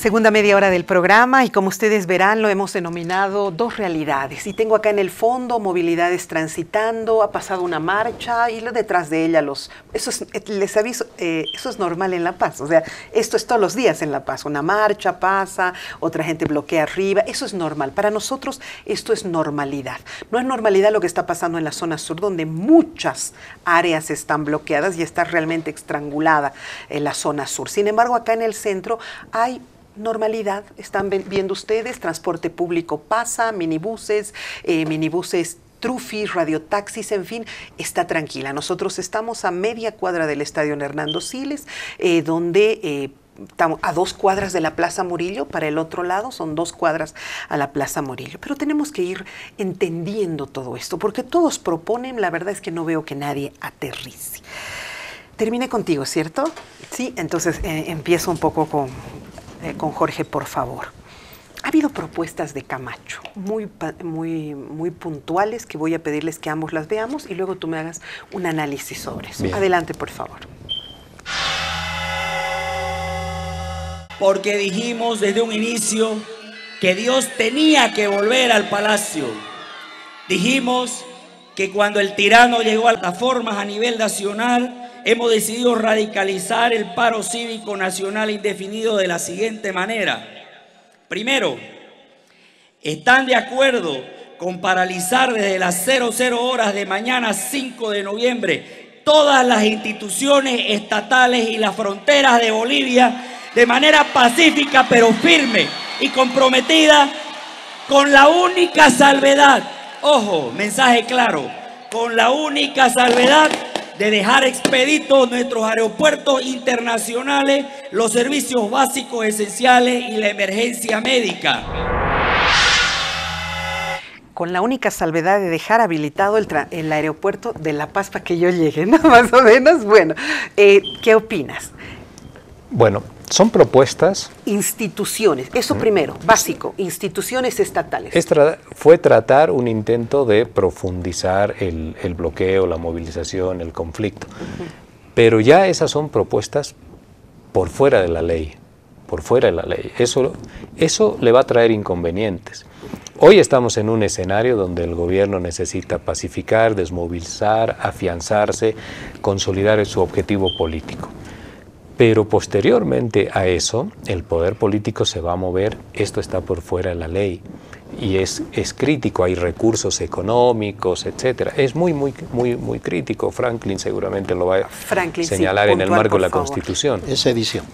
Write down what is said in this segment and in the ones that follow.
Segunda media hora del programa y como ustedes verán lo hemos denominado dos realidades. Y tengo acá en el fondo movilidades transitando, ha pasado una marcha y detrás de ella los... Eso es, eh, les aviso, eh, eso es normal en La Paz. O sea, esto es todos los días en La Paz. Una marcha pasa, otra gente bloquea arriba. Eso es normal. Para nosotros esto es normalidad. No es normalidad lo que está pasando en la zona sur, donde muchas áreas están bloqueadas y está realmente estrangulada en la zona sur. Sin embargo, acá en el centro hay normalidad. Están viendo ustedes, transporte público pasa, minibuses, eh, minibuses trufis, radiotaxis, en fin, está tranquila. Nosotros estamos a media cuadra del estadio Hernando Siles, eh, donde... Eh, a dos cuadras de la Plaza Murillo, para el otro lado son dos cuadras a la Plaza Murillo. Pero tenemos que ir entendiendo todo esto, porque todos proponen, la verdad es que no veo que nadie aterrice. Termine contigo, ¿cierto? Sí, entonces empiezo un poco con, eh, con Jorge, por favor. Ha habido propuestas de Camacho muy, muy, muy puntuales que voy a pedirles que ambos las veamos y luego tú me hagas un análisis sobre eso. Adelante, por favor. Porque dijimos desde un inicio que Dios tenía que volver al palacio. Dijimos que cuando el tirano llegó a las formas a nivel nacional, hemos decidido radicalizar el paro cívico nacional indefinido de la siguiente manera. Primero, están de acuerdo con paralizar desde las 00 horas de mañana 5 de noviembre todas las instituciones estatales y las fronteras de Bolivia de manera pacífica pero firme y comprometida con la única salvedad, ojo, mensaje claro, con la única salvedad de dejar expeditos nuestros aeropuertos internacionales, los servicios básicos esenciales y la emergencia médica. Con la única salvedad de dejar habilitado el, aeropuerto de La Paz para que yo llegue, ¿no? Más o menos. Bueno, eh, ¿qué opinas? Bueno, son propuestas. Instituciones, eso primero, básico, instituciones estatales. fue tratar un intento de profundizar el, bloqueo, la movilización, el conflicto. Pero ya esas son propuestas por fuera de la ley, por fuera de la ley. Eso, eso le va a traer inconvenientes. Hoy estamos en un escenario donde el gobierno necesita pacificar, desmovilizar, afianzarse, consolidar su objetivo político. Pero posteriormente a eso, el poder político se va a mover, esto está por fuera de la ley y es, es crítico, hay recursos económicos, etcétera. Es muy, muy, muy, muy crítico. Franklin seguramente lo va a señalar en el marco de la Constitución. Es sedición.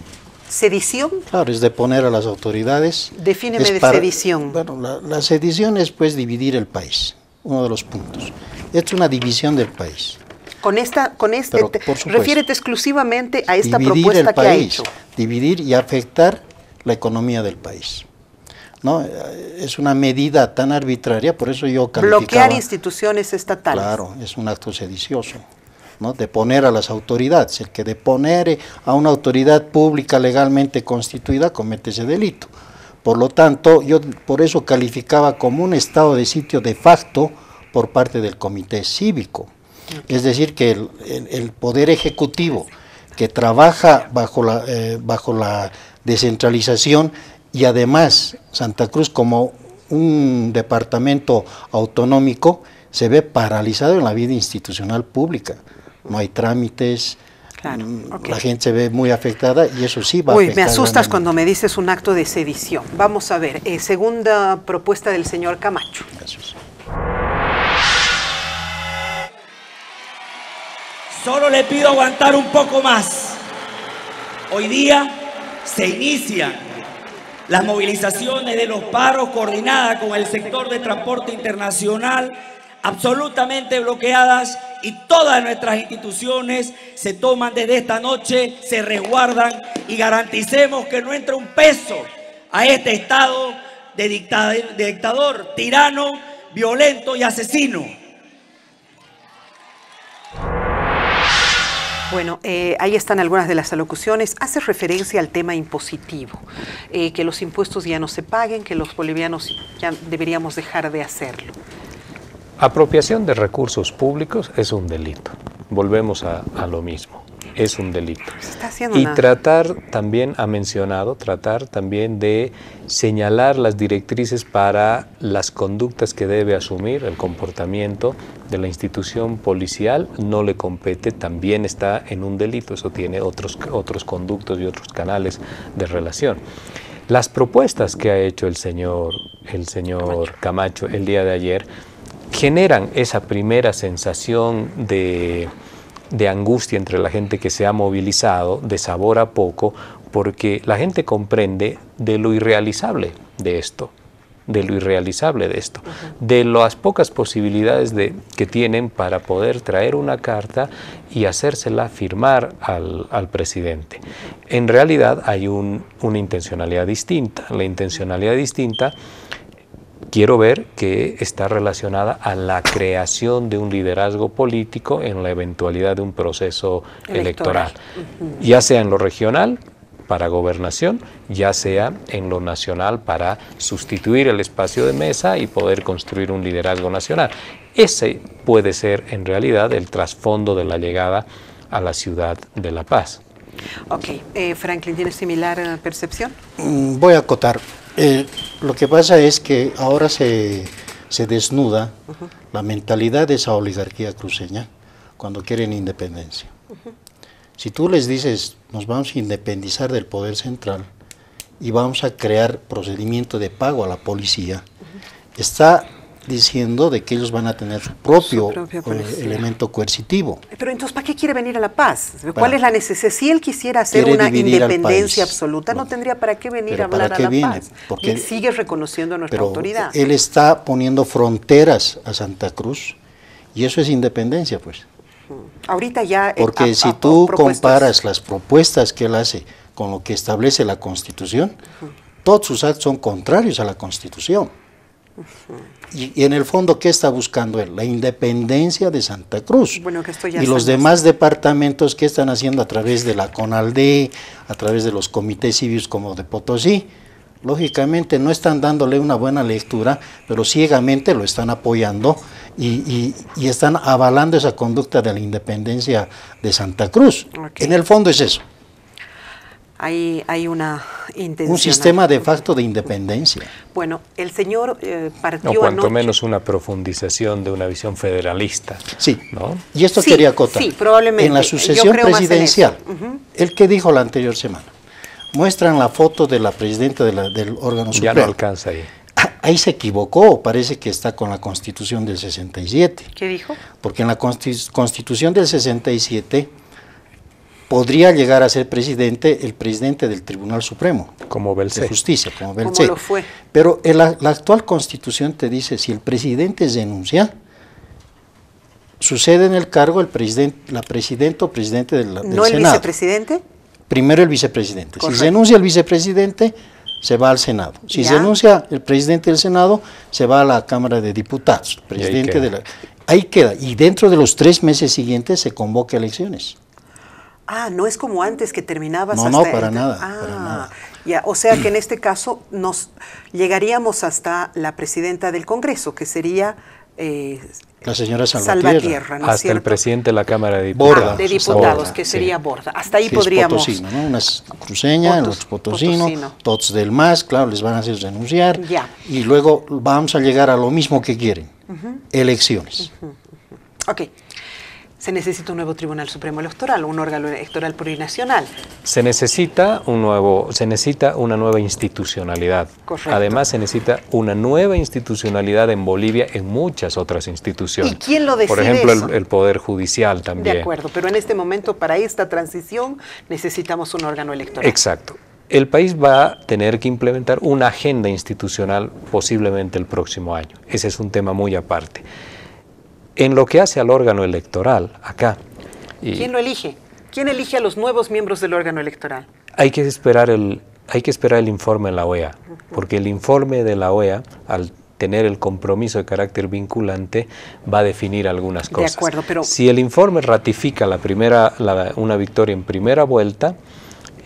¿Sedición? Claro, es de poner a las autoridades. Defíneme de sedición. Bueno, la, la, sedición es pues dividir el país, uno de los puntos. Es una división del país. Con esta, con este, refiérete exclusivamente a esta propuesta que ha hecho. Dividir y afectar la economía del país. ¿no? Es una medida tan arbitraria, por eso yo calificaba... Bloquear instituciones estatales. Claro, es un acto sedicioso. ¿no? de poner a las autoridades. El que de poner a una autoridad pública legalmente constituida comete ese delito. Por lo tanto, yo por eso calificaba como un estado de sitio de facto por parte del comité cívico. Es decir, que el, poder ejecutivo que trabaja bajo la, eh, bajo la descentralización y además Santa Cruz como un departamento autonómico se ve paralizado en la vida institucional pública. No hay trámites, mm, La gente se ve muy afectada y eso sí va Uy, me asustas cuando me dices un acto de sedición. Vamos a ver, eh, segunda propuesta del señor Camacho. Gracias. Solo le pido aguantar un poco más. Hoy día se inician las movilizaciones de los paros coordinadas con el sector de transporte internacional, absolutamente bloqueadas y todas nuestras instituciones se toman desde esta noche, se resguardan y garanticemos que no entre un peso a este estado de, dictador, tirano, violento y asesino. Bueno, eh, ahí están algunas de las alocuciones. Hace referencia al tema impositivo, eh, que los impuestos ya no se paguen, que los bolivianos ya deberíamos dejar de hacerlo. Apropiación de recursos públicos es un delito. Volvemos a, lo mismo. Es un delito. Está Y una- tratar también, ha mencionado, tratar también de señalar las directrices para las conductas que debe asumir el comportamiento de la institución policial, no le compete, también está en un delito, eso tiene otros, otros conductos y otros canales de relación. Las propuestas que ha hecho el señor, el señor Camacho el día de ayer generan esa primera sensación de, de angustia entre la gente que se ha movilizado, de sabor a poco, porque la gente comprende de lo irrealizable de esto, de lo irrealizable de esto, de las pocas posibilidades de, que tienen para poder traer una carta y hacérsela firmar al, al presidente. En realidad hay un- una intencionalidad distinta. La intencionalidad distinta quiero ver que está relacionada a la creación de un liderazgo político en la eventualidad de un proceso Electoral. electoral, ya sea en lo regional para gobernación, ya sea en lo nacional para sustituir el espacio de mesa y poder construir un liderazgo nacional. Ese puede ser en realidad el trasfondo de la llegada a la ciudad de La Paz. Ok, eh, Franklin, ¿tienes similar eh, percepción? Mm, Voy a acotar. Eh, lo que pasa es que ahora se, se desnuda la mentalidad de esa oligarquía cruceña cuando quieren independencia. Si tú les dices, nos vamos a independizar del poder central y vamos a crear procedimiento de pago a la policía, está diciendo de que ellos van a tener su propio, Su eh, elemento coercitivo. Pero entonces, ¿para qué quiere venir a La Paz? ¿Cuál Para- es la necesidad? Si él quisiera hacer una independencia absoluta, no, No. tendría para qué venir a hablar ¿para a La viene? Paz. Porque- y sigue reconociendo a nuestra Pero autoridad. él está poniendo fronteras a Santa Cruz y eso es independencia, pues. Ahorita ya... eh, Porque a- si a- tú propuestas- comparas las propuestas que él hace con lo que establece la Constitución, todos sus actos son contrarios a la Constitución. Y, y en el fondo, ¿qué está buscando él? La independencia de Santa Cruz. Bueno, que esto ya y los demás departamentos, ¿qué están haciendo a través de la CONALDE, a través de los comités cívicos como de Potosí? Lógicamente no están dándole una buena lectura, pero ciegamente lo están apoyando y, y- y están avalando esa conducta de la independencia de Santa Cruz. En el fondo es eso, Hay, hay una intención. un sistema de facto de independencia. Bueno, el señor eh, partió O cuanto anoche- menos una profundización de una visión federalista. Sí. ¿no? Y esto Sí, quería acotar. sí, probablemente. En la Yo sucesión presidencial, el que dijo la anterior semana, muestran la foto de la presidenta de la- del órgano Ya no supremo. alcanza ahí. Ahí se equivocó, parece que está con la constitución del 67. ¿Qué dijo? Porque en la consti- constitución del 67 podría llegar a ser presidente el presidente del Tribunal Supremo Como de Belcé. Justicia, como ¿Cómo Belcé. lo fue? Pero la, actual constitución te dice, si el presidente renuncia, sucede en el cargo el presidente, la presidenta o presidente del, del ¿No el Senado. vicepresidente? Primero el vicepresidente. Correcto. Si renuncia el vicepresidente, se va al Senado. Si Ya. renuncia el presidente del Senado, se va a la Cámara de Diputados. Presidente queda. de la, ahí queda. Y dentro de los tres meses siguientes se convoca elecciones. Ah, no es como antes que terminabas No, hasta no, para el- nada, Ah, para nada. ya, o sea que en este caso nos llegaríamos hasta la presidenta del Congreso, que sería eh, La señora Salvatierra. Salvatierra, ¿no Hasta el presidente de la Cámara de Borda. Diputados. Ah, de Borda, diputados, que sí. sería Borda. Hasta ahí es podríamos. potosino, ¿no? Una es cruceña, el Potos- otro es potosino, potosino. todos del MAS, claro, les van a hacer renunciar. Ya. Y luego vamos a llegar a lo mismo que quieren, elecciones. Ok. Se necesita un nuevo Tribunal Supremo Electoral, un órgano electoral plurinacional. Se necesita un nuevo, se necesita una nueva institucionalidad. Correcto. Además se necesita una nueva institucionalidad en Bolivia en muchas otras instituciones. ¿Y quién lo Por decide ejemplo, eso? el, el poder judicial también. De acuerdo, pero en este momento, para esta transición, necesitamos un órgano electoral. Exacto. El país va a tener que implementar una agenda institucional posiblemente el próximo año. Ese es un tema muy aparte. En lo que hace al órgano electoral, acá, y ¿Quién lo elige? ¿Quién elige a los nuevos miembros del órgano electoral? hay que esperar el, hay que esperar el informe de la OEA, porque el informe de la OEA, al tener el compromiso de carácter vinculante, va a definir algunas De cosas. acuerdo, pero- si el informe ratifica la primera, la- una victoria en primera vuelta,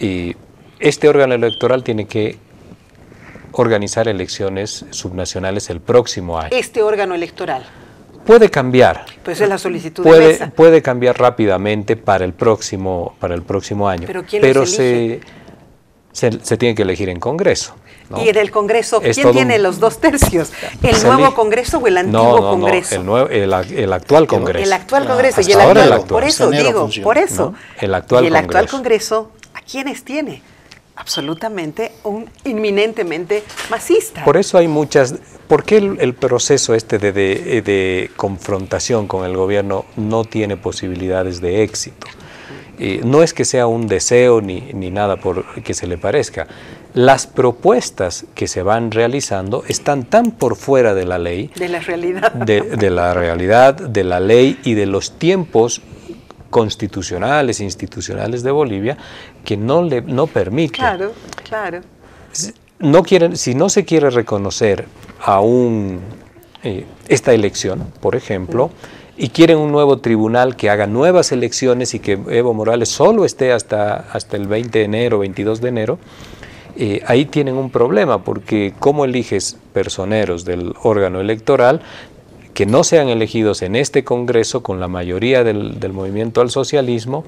y este órgano electoral tiene que organizar elecciones subnacionales el próximo año. Este órgano electoral. Puede cambiar, Pues es la solicitud puede, de mesa. Puede cambiar rápidamente para el próximo, para el próximo año. Pero ¿quién los se, se, se tiene que elegir en Congreso. ¿no? Y en el Congreso, Es ¿quién tiene un- los dos tercios? ¿El Se nuevo elige- Congreso o el antiguo no, no, no, Congreso? el, nuevo, el, ac- el actual Congreso. El actual Congreso y el ahora actual, el actual. por eso digo, funciona, por eso. ¿no? El actual y el actual Congreso. Congreso, ¿a quiénes tiene? Absolutamente, un inminentemente masista. Por eso hay muchas... ¿Por qué el, el proceso este de, de- de confrontación con el gobierno no tiene posibilidades de éxito? Eh, no es que sea un deseo ni, ni nada por que se le parezca. Las propuestas que se van realizando están tan por fuera de la ley, de la realidad. de, de la realidad, de la ley y de los tiempos constitucionales, institucionales de Bolivia, que no le no permiten Claro, claro. no quieren, si no se quiere reconocer aún eh, esta elección, por ejemplo, y quieren un nuevo tribunal que haga nuevas elecciones y que Evo Morales solo esté hasta, hasta el 20 de enero, 22 de enero, eh, ahí tienen un problema, porque ¿cómo eliges personeros del órgano electoral que no sean elegidos en este Congreso con la mayoría del, del movimiento al socialismo,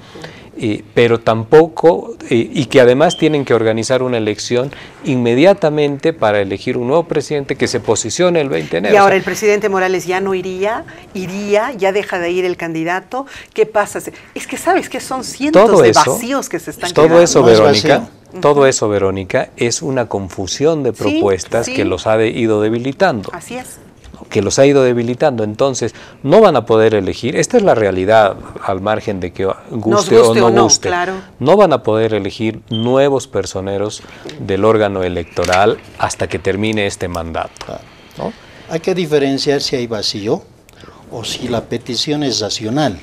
eh, pero tampoco, eh, y que además tienen que organizar una elección inmediatamente para elegir un nuevo presidente que se posicione el 20 de enero. Y O ahora sea, el presidente Morales ya no iría, iría, ya deja de ir el candidato. ¿Qué pasa? Es que sabes que son cientos todo de eso, vacíos que se están todo quedando. eso, No es Verónica, todo eso, Verónica, es una confusión de Sí, propuestas sí. que los ha de- ido debilitando. Así es. Que los ha ido debilitando, entonces no van a poder elegir, esta es la realidad al margen de que guste, guste o no o no, guste, claro. no van a poder elegir nuevos personeros del órgano electoral hasta que termine este mandato. ¿no? Hay que diferenciar si hay vacío o si la petición es racional.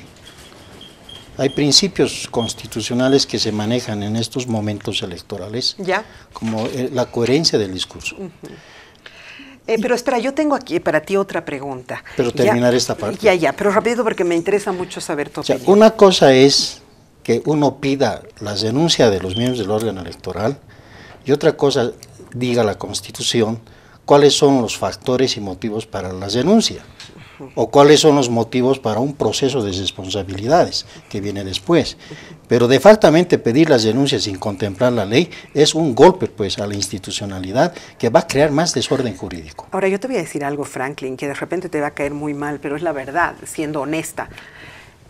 Hay principios constitucionales que se manejan en estos momentos electorales, Ya. como eh, la coherencia del discurso. Eh, pero espera, yo tengo aquí para ti otra pregunta. Pero Ya- terminar esta parte. Ya, ya, pero rápido porque me interesa mucho saber tu O sea, una cosa es que uno pida la denuncia de los miembros del órgano electoral y otra cosa diga la Constitución cuáles son los factores y motivos para la denuncia o cuáles son los motivos para un proceso de responsabilidades que viene después. Pero de faltamente pedir las denuncias sin contemplar la ley es un golpe pues a la institucionalidad que va a crear más desorden jurídico. Ahora, yo te voy a decir algo, Franklin, que de repente te va a caer muy mal, pero es la verdad, siendo honesta.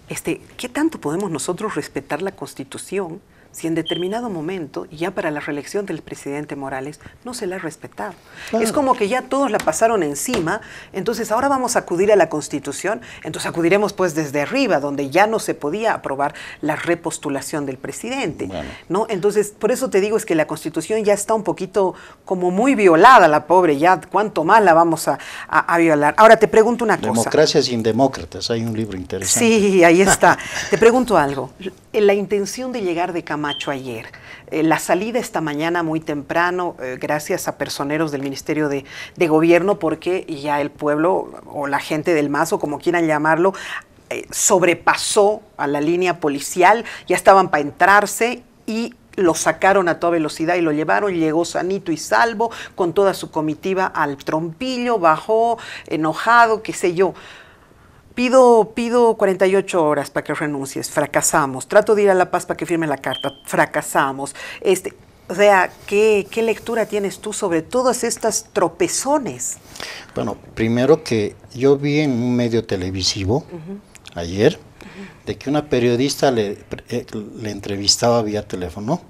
Este, ¿Qué tanto podemos nosotros respetar la Constitución si en determinado momento, ya para la reelección del presidente Morales, no se la ha respetado? Claro. Es como que ya todos la pasaron encima, entonces ahora vamos a acudir a la Constitución, entonces acudiremos pues desde arriba, donde ya no se podía aprobar la repostulación del presidente. Bueno. ¿no? Entonces, por eso te digo es que la Constitución ya está un poquito como muy violada, la pobre, ya cuánto más la vamos a, a- a violar. Ahora te pregunto una cosa. Democracia sin demócratas, hay un libro interesante. Sí, ahí está. Te pregunto algo. La intención de llegar de Camacho ayer, eh, la salida esta mañana muy temprano, eh, gracias a personeros del Ministerio de, Gobierno, porque ya el pueblo o la gente del MAS, o como quieran llamarlo, eh, sobrepasó a la línea policial, ya estaban para entrarse y lo sacaron a toda velocidad y lo llevaron, llegó sanito y salvo con toda su comitiva al trompillo, bajó enojado, qué sé yo. Pido, pido 48 horas para que renuncies, fracasamos. Trato de ir a La Paz para que firme la carta, fracasamos. Este, o sea, ¿qué, qué lectura tienes tú sobre todas estas tropezones? Bueno, primero que yo vi en un medio televisivo ayer de que una periodista le, eh, le entrevistaba vía teléfono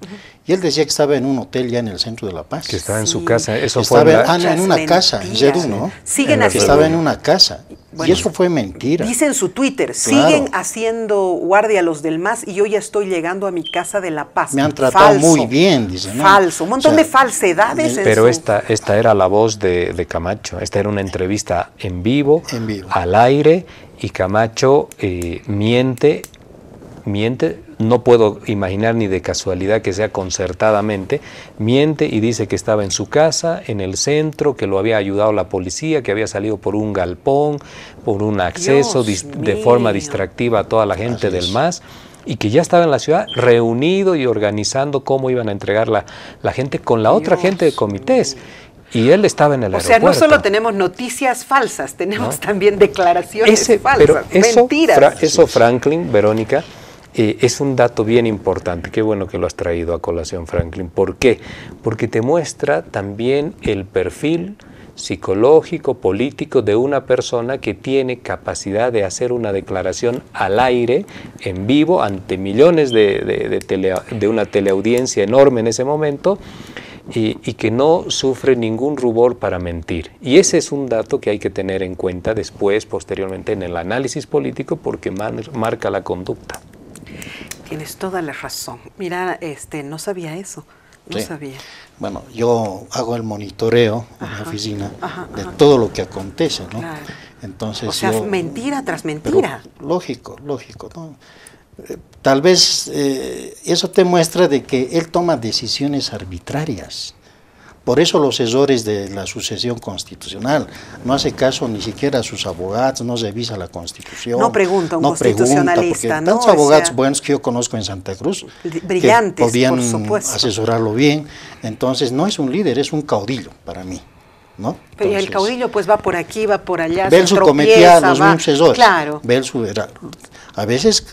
y él decía que estaba en un hotel ya en el centro de La Paz. Que estaba en su casa, eso estaba fue en, ah, no, en una casa, en. Zedú, ¿no? Siguen En Que haciendo. estaba en una casa. Bueno, y eso fue mentira. Dice en su Twitter, Claro. siguen haciendo guardia los del MAS y yo ya estoy llegando a mi casa de La Paz. Me han tratado Falso. muy bien, dice. ¿no? Falso, un montón O sea, de falsedades. Pero su- esta, esta era la voz de, de Camacho, esta era una entrevista en vivo, En vivo. al aire, y Camacho eh, miente, miente, no puedo imaginar ni de casualidad que sea concertadamente, miente y dice que estaba en su casa, en el centro, que lo había ayudado la policía, que había salido por un galpón, por un acceso de forma distractiva a toda la gente Así del es. MAS y que ya estaba en la ciudad reunido y organizando cómo iban a entregar la, la gente con la otra gente de comités. Y él estaba en el o aeropuerto. O sea, no solo tenemos noticias falsas, tenemos también declaraciones falsas, pero eso, mentiras. eso, Franklin, Verónica, eh, es un dato bien importante. Qué bueno que lo has traído a colación, Franklin. ¿Por qué? Porque te muestra también el perfil psicológico, político de una persona que tiene capacidad de hacer una declaración al aire, en vivo, ante millones de, de, una teleaudiencia enorme en ese momento, y, que no sufre ningún rubor para mentir. Y ese es un dato que hay que tener en cuenta después, posteriormente, en el análisis político, porque marca la conducta. Tienes toda la razón. Mira, este, no sabía eso. No sabía. Bueno, yo hago el monitoreo en la oficina de todo lo que acontece, ¿no? Entonces, o sea, mentira tras mentira. lógico, lógico, ¿no? Tal vez eh, eso te muestra de que él toma decisiones arbitrarias. Por eso los errores de la sucesión constitucional. No hace caso ni siquiera a sus abogados, no revisa la constitución. No pregunta un no constitucionalista. Pregunta, tantos abogados buenos que yo conozco en Santa Cruz brillantes, que podían asesorarlo bien. Entonces no es un líder, es un caudillo para mí. ¿no? Pero el caudillo pues va por aquí, va por allá. Belsu cometía los mismos errores. Claro. Belsu era, a veces,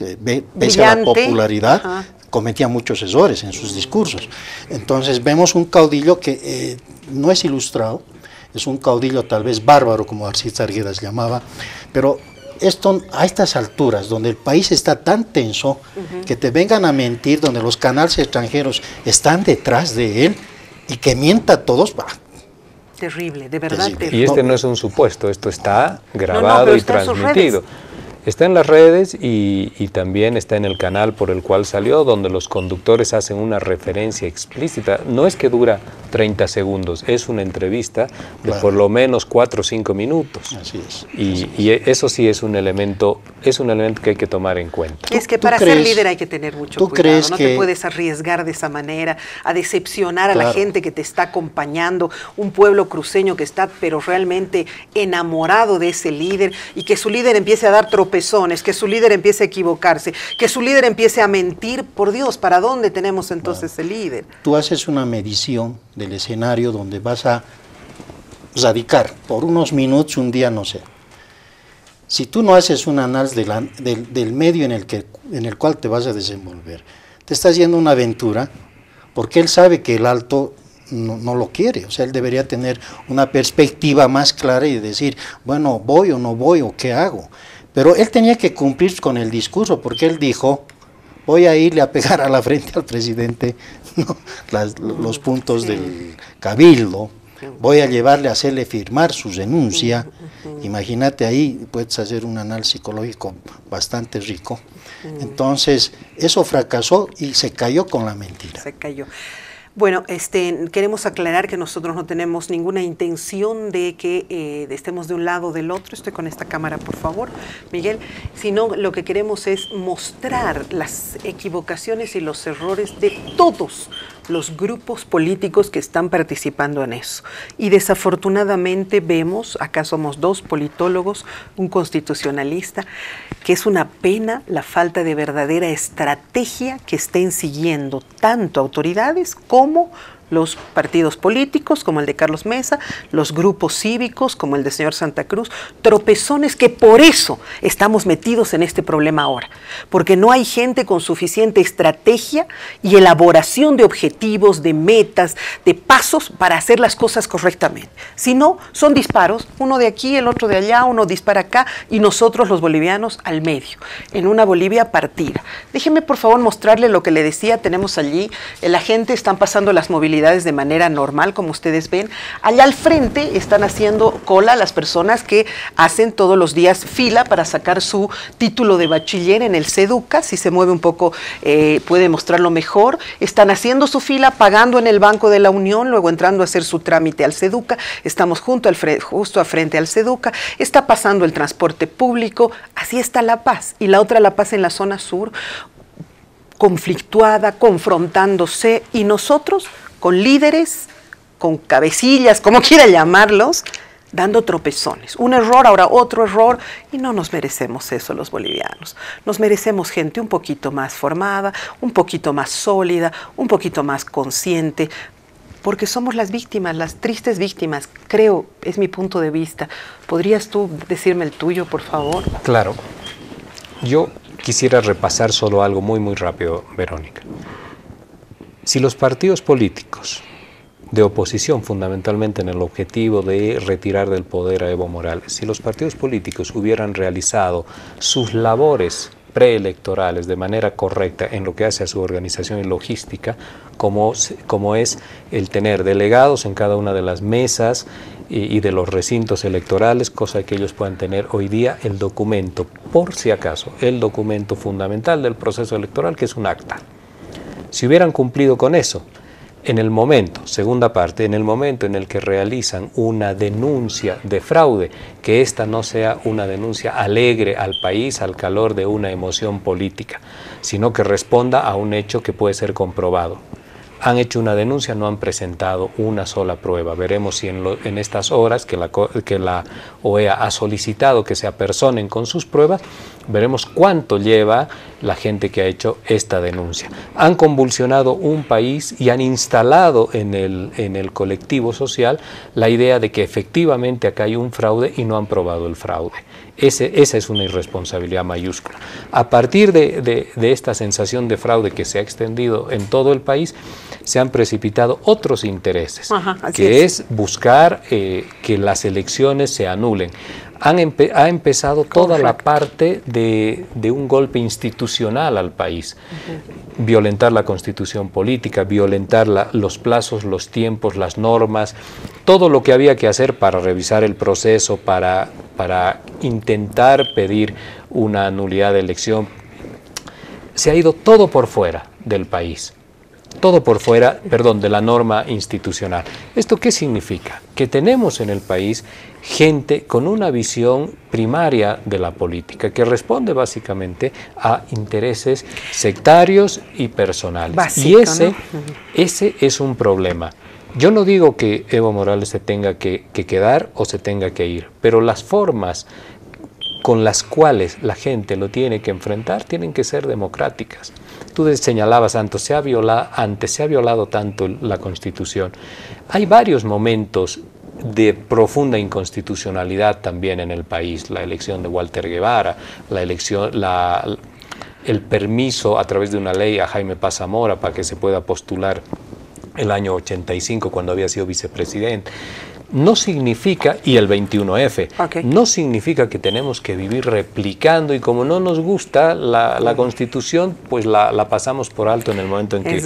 pese a la popularidad, cometía muchos errores en sus discursos. Entonces vemos un caudillo que eh, no es ilustrado, es un caudillo tal vez bárbaro, como Arcís Arguedas llamaba, pero esto a estas alturas, donde el país está tan tenso, que te vengan a mentir, donde los canales extranjeros están detrás de él y que mienta a todos, bah, Terrible, de verdad. Y este no. es un supuesto, esto está grabado y transmitido. Está en las redes y, también está en el canal por el cual salió, donde los conductores hacen una referencia explícita. No es que dura 30 segundos, es una entrevista de por lo menos 4 o 5 minutos. Así es. Y, eso sí es un elemento, es un elemento que hay que tomar en cuenta. es que para ser líder hay que tener mucho ¿tú cuidado. Crees no te puedes arriesgar de esa manera, a decepcionar a la gente que te está acompañando, un pueblo cruceño que está pero realmente enamorado de ese líder y que su líder empiece a dar tropezones que su líder empiece a equivocarse, que su líder empiece a mentir, por Dios, ¿para dónde tenemos entonces el líder? Tú haces una medición del escenario donde vas a radicar por unos minutos, un día, no sé. Si tú no haces un análisis del, medio en el, que, en el cual te vas a desenvolver, te estás yendo una aventura porque él sabe que el alto no, no, lo quiere. O sea, él debería tener una perspectiva más clara y decir, bueno, voy o no voy o qué hago. Pero él tenía que cumplir con el discurso, porque él dijo, voy a irle a pegar a la frente al presidente los puntos del cabildo, voy a llevarle a hacerle firmar su renuncia. Imagínate ahí, puedes hacer un análisis psicológico bastante rico. Entonces, eso fracasó y se cayó con la mentira. Se cayó. Bueno, este, queremos aclarar que nosotros no tenemos ninguna intención de que eh, estemos de un lado o del otro. Estoy con esta cámara, por favor, Miguel. Sino lo que queremos es mostrar las equivocaciones y los errores de todos los grupos políticos que están participando en eso. Y desafortunadamente vemos, acá somos dos politólogos, un constitucionalista, que es una pena la falta de verdadera estrategia que estén siguiendo tanto autoridades como los partidos políticos, como el de Carlos Mesa, los grupos cívicos, como el de señor Santa Cruz, tropezones que por eso estamos metidos en este problema ahora, porque no hay gente con suficiente estrategia y elaboración de objetivos, de metas, de pasos para hacer las cosas correctamente. Si no, son disparos, uno de aquí, el otro de allá, uno dispara acá y nosotros los bolivianos al medio, en una Bolivia partida. Déjeme por favor mostrarle lo que le decía, tenemos allí, la gente están pasando las movilidades de manera normal, como ustedes ven. Allá al frente están haciendo cola las personas que hacen todos los días fila para sacar su título de bachiller en el CEDUCA. Si se mueve un poco, eh, puede mostrarlo mejor. Están haciendo su fila, pagando en el Banco de la Unión, luego entrando a hacer su trámite al CEDUCA. Estamos junto al justo a frente al CEDUCA. Está pasando el transporte público. Así está La Paz. Y la otra La Paz en la zona sur conflictuada, confrontándose, y nosotros con líderes, con cabecillas, como quiera llamarlos, dando tropezones. Un error, ahora otro error, y no nos merecemos eso los bolivianos. Nos merecemos gente un poquito más formada, un poquito más sólida, un poquito más consciente, porque somos las víctimas, las tristes víctimas, creo, es mi punto de vista. ¿Podrías tú decirme el tuyo, por favor? Claro. Yo quisiera repasar solo algo muy, muy rápido, Verónica. Si los partidos políticos de oposición fundamentalmente en el objetivo de retirar del poder a Evo Morales, si los partidos políticos hubieran realizado sus labores preelectorales de manera correcta en lo que hace a su organización y logística, como, como es el tener delegados en cada una de las mesas y, y, de los recintos electorales, cosa que ellos puedan tener hoy día el documento, por si acaso, el documento fundamental del proceso electoral, que es un acta. Si hubieran cumplido con eso, en el momento, segunda parte, en el momento en el que realizan una denuncia de fraude, que esta no sea una denuncia alegre al país, al calor de una emoción política, sino que responda a un hecho que puede ser comprobado. Han hecho una denuncia, no han presentado una sola prueba. Veremos si en, estas horas que la, OEA ha solicitado que se apersonen con sus pruebas, veremos cuánto lleva la gente que ha hecho esta denuncia. Han convulsionado un país y han instalado en el colectivo social la idea de que efectivamente acá hay un fraude y no han probado el fraude. Ese, esa es una irresponsabilidad mayúscula. A partir de, de, de, esta sensación de fraude que se ha extendido en todo el país, se han precipitado otros intereses, Ajá, que es. es. buscar eh, que las elecciones se anulen. Han empe ha empezado toda Correcto. la parte de, de, un golpe institucional al país. Uh -huh. Violentar la constitución política, violentar la, los plazos, los tiempos, las normas, todo lo que había que hacer para revisar el proceso, para, para intentar pedir una nulidad de elección. Se ha ido todo por fuera del país todo por fuera, perdón, de la norma institucional. ¿Esto qué significa? Que tenemos en el país gente con una visión primaria de la política que responde básicamente a intereses sectarios y personales. Básico, y ese, ¿no? ese es un problema. Yo no digo que Evo Morales se tenga que, que quedar o se tenga que ir, pero las formas con las cuales la gente lo tiene que enfrentar tienen que ser democráticas. Tú señalabas antes, se ha violado, antes se ha violado tanto la Constitución. Hay varios momentos de profunda inconstitucionalidad también en el país, la elección de Walter Guevara, la elección, la, el permiso a través de una ley a Jaime Paz Zamora para que se pueda postular el año 85 cuando había sido vicepresidente no significa, y el 21F, okay. no significa que tenemos que vivir replicando y como no nos gusta la, la constitución, pues la, la, pasamos por alto en el momento en que,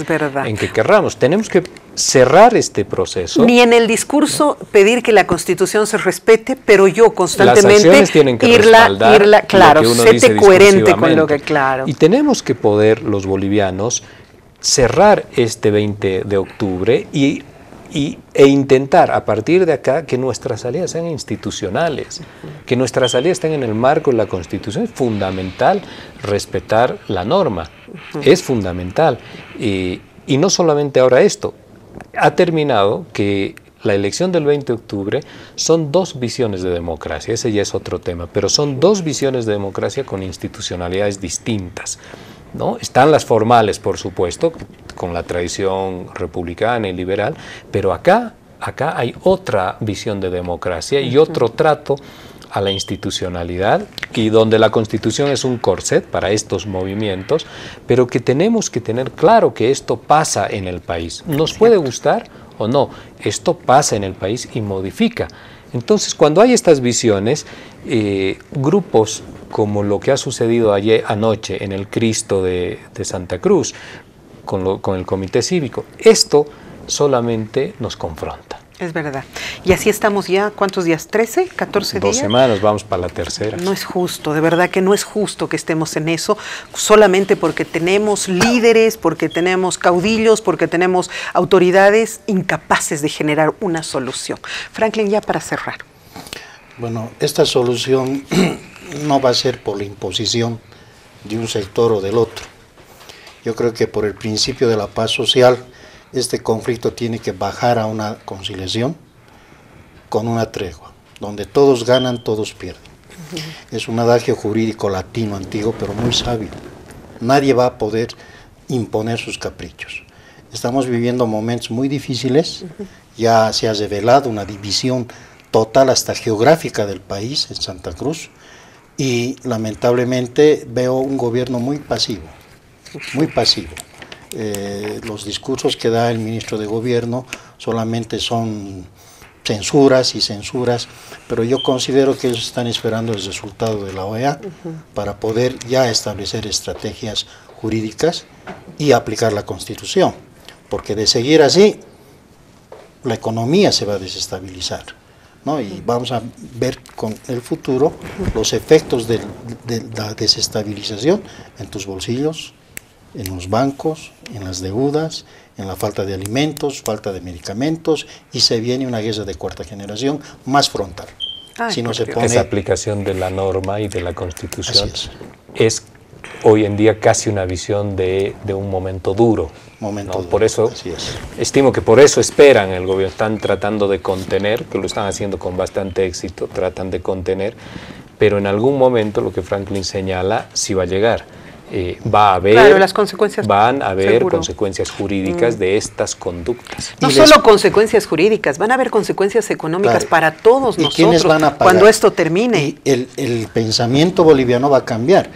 en que querramos. Tenemos que cerrar este proceso. Ni en el discurso pedir que la constitución se respete, pero yo constantemente Las tienen que irla, irla claro, séte coherente con lo que, claro. Y tenemos que poder, los bolivianos, cerrar este 20 de octubre y y, e intentar a partir de acá que nuestras salidas sean institucionales, que nuestras salidas estén en el marco de la Constitución. Es fundamental respetar la norma, es fundamental. Y, y no solamente ahora esto, ha terminado que la elección del 20 de octubre son dos visiones de democracia, ese ya es otro tema, pero son dos visiones de democracia con institucionalidades distintas. ¿No? Están las formales, por supuesto, con la tradición republicana y liberal, pero acá, acá hay otra visión de democracia y otro trato a la institucionalidad y donde la constitución es un corset para estos movimientos, pero que tenemos que tener claro que esto pasa en el país. Nos puede gustar o no, esto pasa en el país y modifica. Entonces, cuando hay estas visiones, eh, grupos como lo que ha sucedido ayer anoche en el Cristo de, de Santa Cruz, con, lo, con el comité cívico, esto solamente nos confronta. Es verdad. Y así estamos ya, ¿cuántos días? ¿13? ¿14 Dos días? Dos semanas, vamos para la tercera. No es justo, de verdad que no es justo que estemos en eso, solamente porque tenemos líderes, porque tenemos caudillos, porque tenemos autoridades incapaces de generar una solución. Franklin, ya para cerrar. Bueno, esta solución no va a ser por la imposición de un sector o del otro. Yo creo que por el principio de la paz social, este conflicto tiene que bajar a una conciliación con una tregua, donde todos ganan, todos pierden. Uh -huh. Es un adagio jurídico latino antiguo, pero muy sabio. Nadie va a poder imponer sus caprichos. Estamos viviendo momentos muy difíciles, ya se ha revelado una división total hasta geográfica del país en Santa Cruz y lamentablemente veo un gobierno muy pasivo, muy pasivo. Eh, los discursos que da el ministro de Gobierno solamente son censuras y censuras, pero yo considero que ellos están esperando el resultado de la OEA para poder ya establecer estrategias jurídicas y aplicar la Constitución, porque de seguir así, la economía se va a desestabilizar. ¿No? Y vamos a ver con el futuro los efectos de la desestabilización en tus bolsillos, en los bancos, en las deudas, en la falta de alimentos, falta de medicamentos y se viene una guerra de cuarta generación más frontal. si no se pone... Esa aplicación de la norma y de la constitución es. Hoy en día casi una visión de, de un momento duro. Momento duro. Por eso, estimo que por eso esperan el gobierno, están tratando de contener, que lo están haciendo con bastante éxito, tratan de contener, pero en algún momento lo que Franklin señala sí va a llegar eh, va a haber, las consecuencias, van a haber consecuencias jurídicas mm. de estas conductas. No solo consecuencias jurídicas, van a haber consecuencias económicas para todos nosotros van a cuando esto termine. el, el pensamiento boliviano va a cambiar.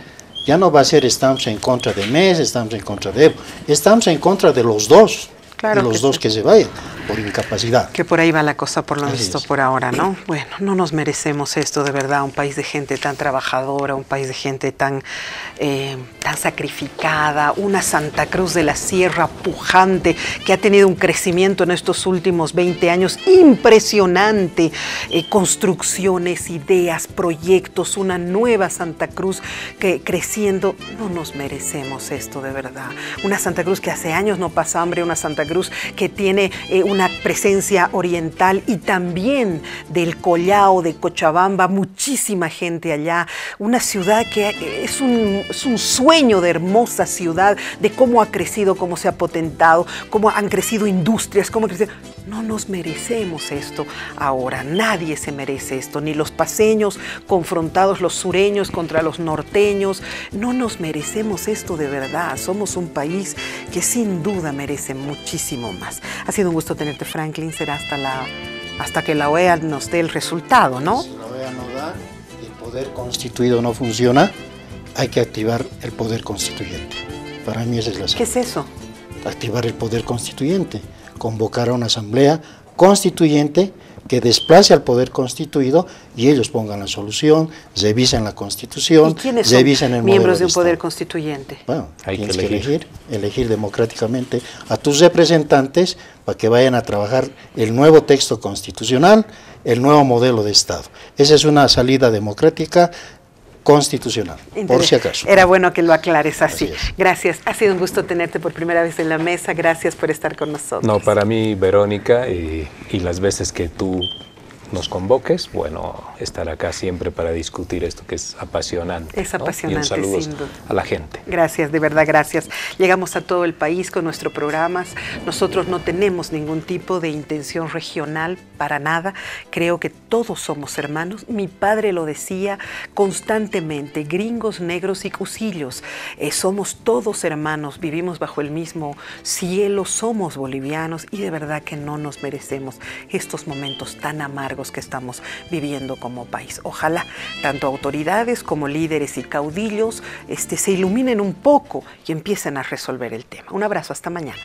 Ya no va a ser estamos en contra de MES, estamos en contra de Evo, estamos en contra de los dos Claro los dos que se vayan por incapacidad. Que por ahí va la cosa por lo visto por ahora, ¿no? Bueno, no nos merecemos esto de verdad, un país de gente tan trabajadora, un país de gente tan, eh, tan sacrificada, una Santa Cruz de la Sierra pujante que ha tenido un crecimiento en estos últimos 20 años impresionante, eh, construcciones, ideas, proyectos, una nueva Santa Cruz que creciendo, no nos merecemos esto de verdad. Una Santa Cruz que hace años no pasa hambre, una Santa Cruz que tiene eh, una presencia oriental y también del Collao, de Cochabamba, muchísima gente allá, una ciudad que es un, sueño de hermosa ciudad, de cómo ha crecido, cómo se ha potentado, cómo han crecido industrias, cómo ha crecido... No nos merecemos esto ahora, nadie se merece esto, ni los paseños confrontados, los sureños contra los norteños, no nos merecemos esto de verdad, somos un país que sin duda merece muchísimo más. Ha sido un gusto tenerte Franklin, será hasta, la, hasta que la OEA nos dé el resultado, ¿no? Si la OEA no da y el poder constituido no funciona, hay que activar el poder constituyente. Para mí esa es la ¿Qué es eso? Activar el poder constituyente convocar a una asamblea constituyente que desplace al poder constituido y ellos pongan la solución, revisen la constitución, ¿Y quiénes revisen el miembros de un poder constituyente? Bueno, hay que elegir. elegir democráticamente a tus representantes para que vayan a trabajar el nuevo texto constitucional, el nuevo modelo de Estado. Esa es una salida democrática constitucional, por si acaso. Era bueno que lo aclares así. Gracias. Ha sido un gusto tenerte por primera vez en la mesa. Gracias por estar con nosotros. No, para mí, Verónica, y, y las veces que tú nos convoques, bueno, estar acá siempre para discutir esto que es apasionante. Es apasionante. Y un saludo a la gente. Gracias, de verdad, gracias. Llegamos a todo el país con nuestros programas. Nosotros no tenemos ningún tipo de intención regional para nada. Creo que todos somos hermanos. Mi padre lo decía constantemente, gringos, negros y cusillos. Eh, somos todos hermanos, vivimos bajo el mismo cielo, somos bolivianos y de verdad que no nos merecemos estos momentos tan amargos que estamos viviendo como país. Ojalá tanto autoridades como líderes y caudillos este, se iluminen un poco y empiecen a resolver el tema. Un abrazo, hasta mañana.